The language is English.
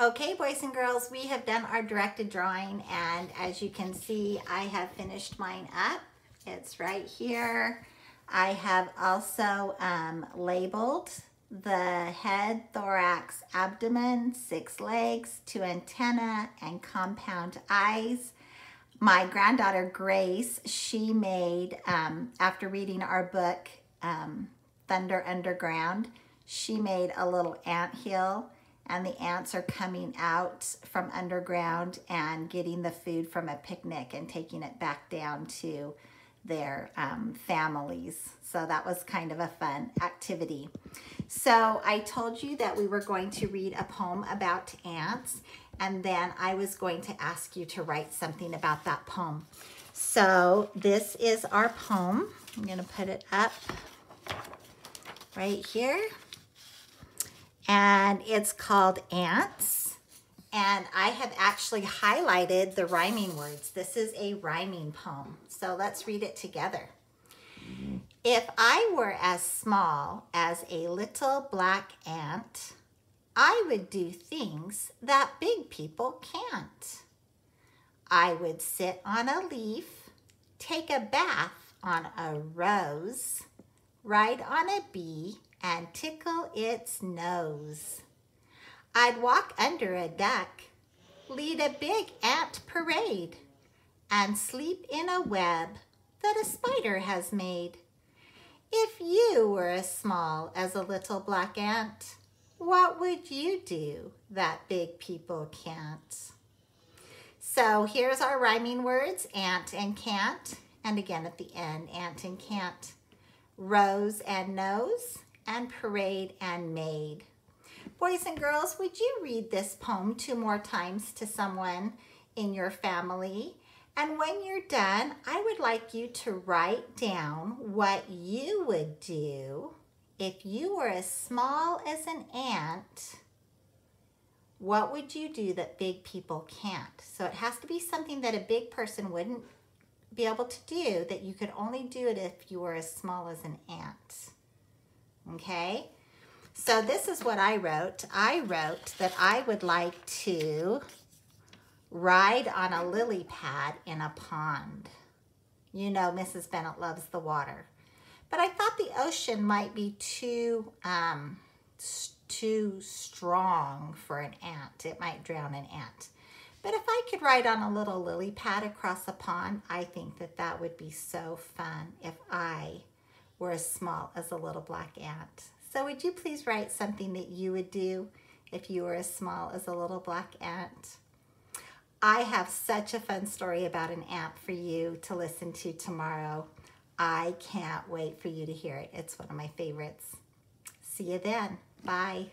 Okay, boys and girls, we have done our directed drawing and as you can see, I have finished mine up. It's right here. I have also um, labeled the head, thorax, abdomen, six legs, two antenna, and compound eyes. My granddaughter Grace, she made, um, after reading our book, um, Thunder Underground, she made a little ant hill and the ants are coming out from underground and getting the food from a picnic and taking it back down to their um, families. So that was kind of a fun activity. So I told you that we were going to read a poem about ants and then I was going to ask you to write something about that poem. So this is our poem. I'm gonna put it up right here. And it's called Ants. And I have actually highlighted the rhyming words. This is a rhyming poem. So let's read it together. If I were as small as a little black ant, I would do things that big people can't. I would sit on a leaf, take a bath on a rose, ride on a bee, and tickle its nose. I'd walk under a duck, lead a big ant parade, and sleep in a web that a spider has made. If you were as small as a little black ant, what would you do that big people can't? So here's our rhyming words, ant and can't. And again at the end, ant and can't. Rose and nose, and parade and made. Boys and girls, would you read this poem two more times to someone in your family? And when you're done, I would like you to write down what you would do if you were as small as an ant, what would you do that big people can't? So it has to be something that a big person wouldn't be able to do, that you could only do it if you were as small as an ant. Okay? So this is what I wrote. I wrote that I would like to ride on a lily pad in a pond. You know Mrs. Bennett loves the water. But I thought the ocean might be too, um, too strong for an ant. It might drown an ant. But if I could ride on a little lily pad across a pond, I think that that would be so fun if I were as small as a little black ant. So would you please write something that you would do if you were as small as a little black ant? I have such a fun story about an ant for you to listen to tomorrow. I can't wait for you to hear it. It's one of my favorites. See you then. Bye.